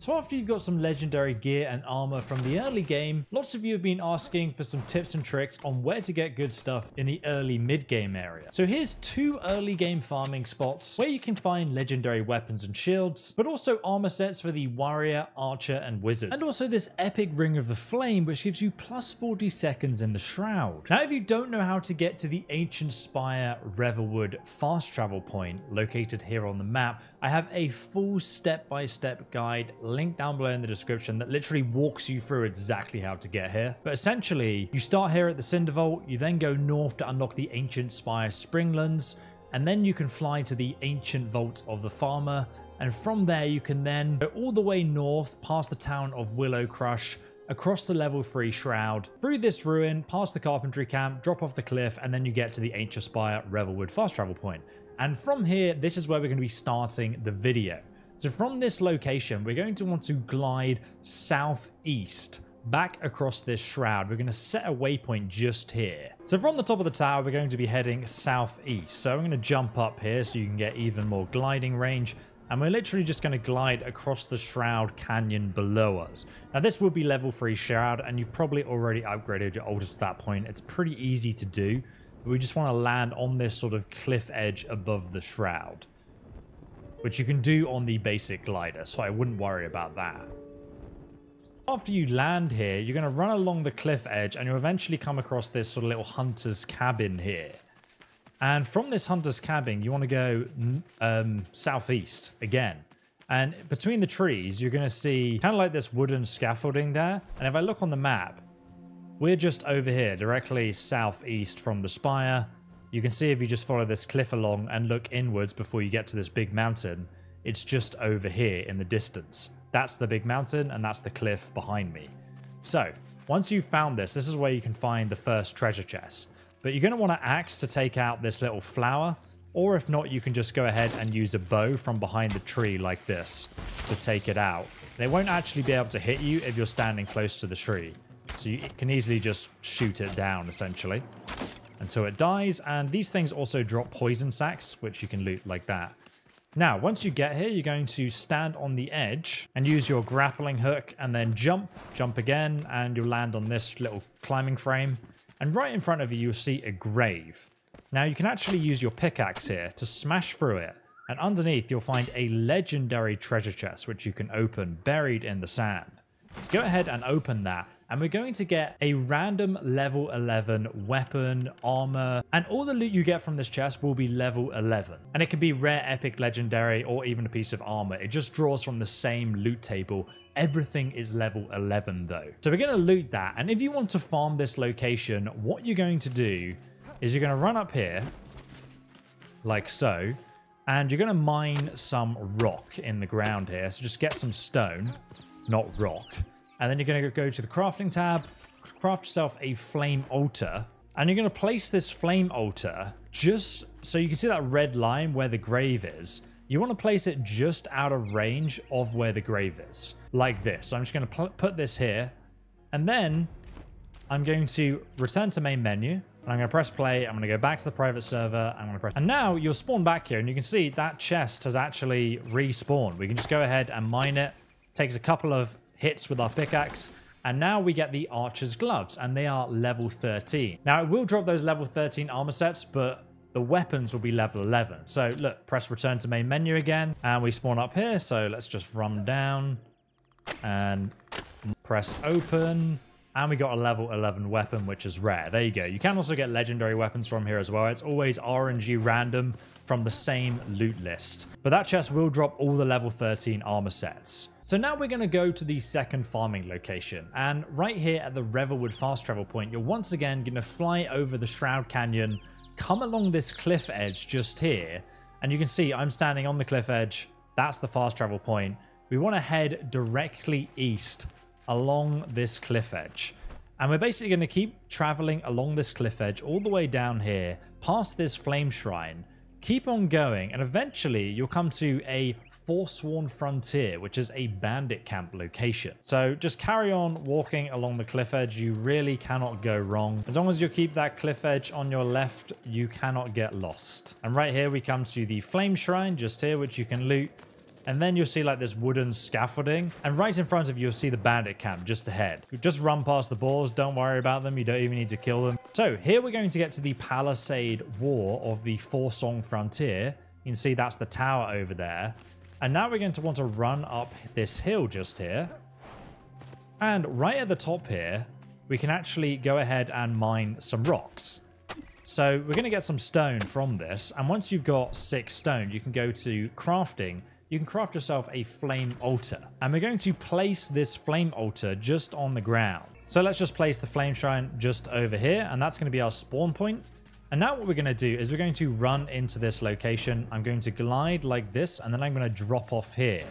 So after you've got some legendary gear and armor from the early game, lots of you have been asking for some tips and tricks on where to get good stuff in the early mid-game area. So here's two early game farming spots where you can find legendary weapons and shields, but also armor sets for the warrior, archer, and wizard. And also this epic ring of the flame, which gives you plus 40 seconds in the shroud. Now if you don't know how to get to the ancient spire Revelwood fast travel point located here on the map, I have a full step-by-step -step guide link down below in the description that literally walks you through exactly how to get here. But essentially, you start here at the Cinder Vault, you then go north to unlock the Ancient Spire Springlands, and then you can fly to the Ancient Vault of the Farmer, and from there you can then go all the way north past the town of Willow Crush, across the level 3 shroud, through this ruin, past the carpentry camp, drop off the cliff, and then you get to the Ancient Spire Revelwood fast travel point. And from here, this is where we're going to be starting the video. So from this location, we're going to want to glide southeast back across this shroud. We're going to set a waypoint just here. So from the top of the tower, we're going to be heading southeast. So I'm going to jump up here so you can get even more gliding range. And we're literally just going to glide across the Shroud Canyon below us. Now this will be level 3 Shroud, and you've probably already upgraded your Altar to that point. It's pretty easy to do. We just want to land on this sort of cliff edge above the Shroud which you can do on the basic glider, so I wouldn't worry about that. After you land here, you're going to run along the cliff edge and you'll eventually come across this sort of little hunter's cabin here. And from this hunter's cabin, you want to go um, southeast again. And between the trees, you're going to see kind of like this wooden scaffolding there. And if I look on the map, we're just over here, directly southeast from the spire. You can see if you just follow this cliff along and look inwards before you get to this big mountain, it's just over here in the distance. That's the big mountain and that's the cliff behind me. So, once you've found this, this is where you can find the first treasure chest. But you're going to want an axe to take out this little flower, or if not, you can just go ahead and use a bow from behind the tree like this to take it out. They won't actually be able to hit you if you're standing close to the tree. So you can easily just shoot it down, essentially until it dies. And these things also drop poison sacks, which you can loot like that. Now, once you get here, you're going to stand on the edge and use your grappling hook and then jump, jump again, and you'll land on this little climbing frame. And right in front of you, you'll see a grave. Now, you can actually use your pickaxe here to smash through it. And underneath, you'll find a legendary treasure chest, which you can open buried in the sand. Go ahead and open that and we're going to get a random level 11 weapon, armor, and all the loot you get from this chest will be level 11. And it can be rare, epic, legendary, or even a piece of armor. It just draws from the same loot table. Everything is level 11 though. So we're going to loot that. And if you want to farm this location, what you're going to do is you're going to run up here like so. And you're going to mine some rock in the ground here. So just get some stone, not rock. And then you're going to go to the crafting tab, craft yourself a flame altar. And you're going to place this flame altar just so you can see that red line where the grave is. You want to place it just out of range of where the grave is, like this. So I'm just going to put this here. And then I'm going to return to main menu. And I'm going to press play. I'm going to go back to the private server. I'm going to press... And now you'll spawn back here. And you can see that chest has actually respawned. We can just go ahead and mine it. Takes a couple of hits with our pickaxe. And now we get the Archer's Gloves, and they are level 13. Now, it will drop those level 13 armor sets, but the weapons will be level 11. So, look, press return to main menu again, and we spawn up here. So, let's just run down and press open. And we got a level 11 weapon, which is rare. There you go. You can also get legendary weapons from here as well. It's always RNG random from the same loot list. But that chest will drop all the level 13 armor sets. So now we're going to go to the second farming location. And right here at the Revelwood fast travel point, you're once again going to fly over the Shroud Canyon, come along this cliff edge just here. And you can see I'm standing on the cliff edge. That's the fast travel point. We want to head directly east along this cliff edge. And we're basically going to keep traveling along this cliff edge all the way down here, past this flame shrine, keep on going, and eventually you'll come to a Forsworn Frontier, which is a bandit camp location. So just carry on walking along the cliff edge. You really cannot go wrong. As long as you keep that cliff edge on your left, you cannot get lost. And right here we come to the Flame Shrine, just here, which you can loot and then you'll see like this wooden scaffolding, and right in front of you, you'll see the bandit camp just ahead. You just run past the boars, don't worry about them, you don't even need to kill them. So here we're going to get to the Palisade War of the Forsworn Frontier. You can see that's the tower over there. And now we're going to want to run up this hill just here. And right at the top here, we can actually go ahead and mine some rocks. So we're going to get some stone from this. And once you've got six stone, you can go to crafting. You can craft yourself a flame altar. And we're going to place this flame altar just on the ground. So let's just place the flame shrine just over here. And that's going to be our spawn point. And now what we're going to do is we're going to run into this location. I'm going to glide like this, and then I'm going to drop off here.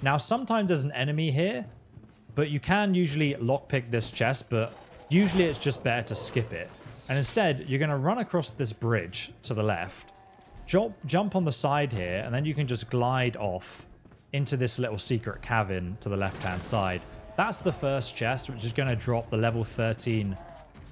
Now, sometimes there's an enemy here, but you can usually lockpick this chest, but usually it's just better to skip it. And instead, you're going to run across this bridge to the left, jump, jump on the side here, and then you can just glide off into this little secret cavern to the left-hand side. That's the first chest, which is going to drop the level 13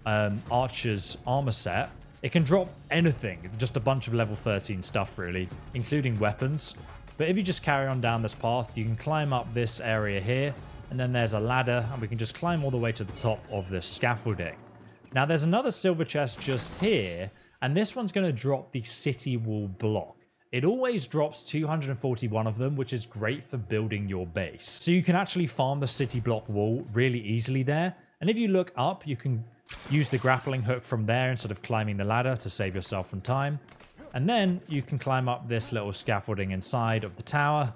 um, Archer's armor set. It can drop anything, just a bunch of level 13 stuff really, including weapons. But if you just carry on down this path, you can climb up this area here, and then there's a ladder, and we can just climb all the way to the top of this scaffolding. Now there's another silver chest just here, and this one's going to drop the city wall block. It always drops 241 of them, which is great for building your base. So you can actually farm the city block wall really easily there. And if you look up, you can use the grappling hook from there instead of climbing the ladder to save yourself some time. And then you can climb up this little scaffolding inside of the tower.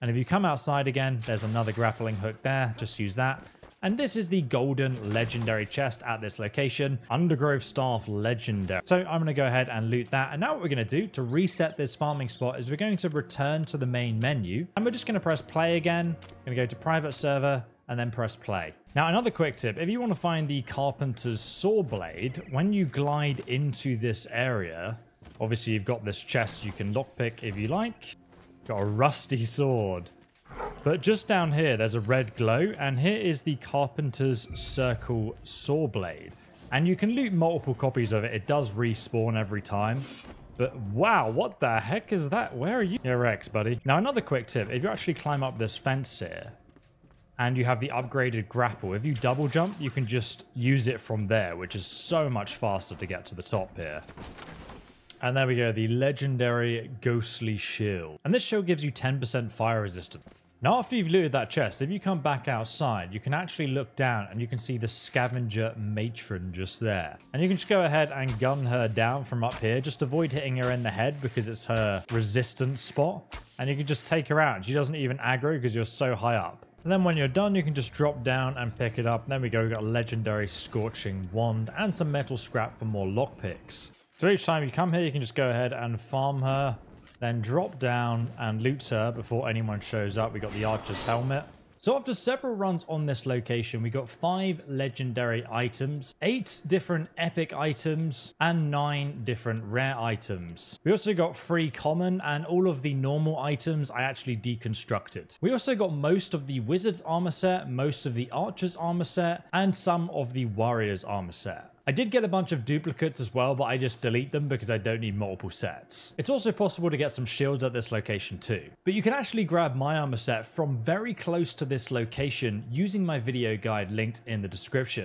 And if you come outside again, there's another grappling hook there. Just use that. And this is the golden legendary chest at this location, Undergrowth Staff Legendary. So I'm going to go ahead and loot that. And now what we're going to do to reset this farming spot is we're going to return to the main menu. And we're just going to press play again. going to go to private server and then press play. Now, another quick tip, if you want to find the Carpenter's Saw Blade, when you glide into this area, obviously you've got this chest you can lockpick if you like. Got a rusty sword. But just down here, there's a red glow, and here is the Carpenter's Circle Saw Blade. And you can loot multiple copies of it. It does respawn every time. But wow, what the heck is that? Where are you? You're wrecked, buddy. Now, another quick tip. If you actually climb up this fence here, and you have the upgraded grapple. If you double jump, you can just use it from there, which is so much faster to get to the top here. And there we go, the legendary Ghostly Shield. And this shield gives you 10% fire resistance. Now after you've looted that chest, if you come back outside, you can actually look down and you can see the scavenger matron just there. And you can just go ahead and gun her down from up here. Just avoid hitting her in the head because it's her resistance spot. And you can just take her out. She doesn't even aggro because you're so high up. And then when you're done, you can just drop down and pick it up. And there we go, we've got a legendary Scorching Wand and some metal scrap for more lockpicks. So each time you come here, you can just go ahead and farm her, then drop down and loot her before anyone shows up. We got the Archer's Helmet. So after several runs on this location, we got five legendary items, eight different epic items, and nine different rare items. We also got three common, and all of the normal items I actually deconstructed. We also got most of the wizard's armor set, most of the archer's armor set, and some of the warrior's armor set. I did get a bunch of duplicates as well, but I just delete them because I don't need multiple sets. It's also possible to get some shields at this location too. But you can actually grab my armor set from very close to this location using my video guide linked in the description.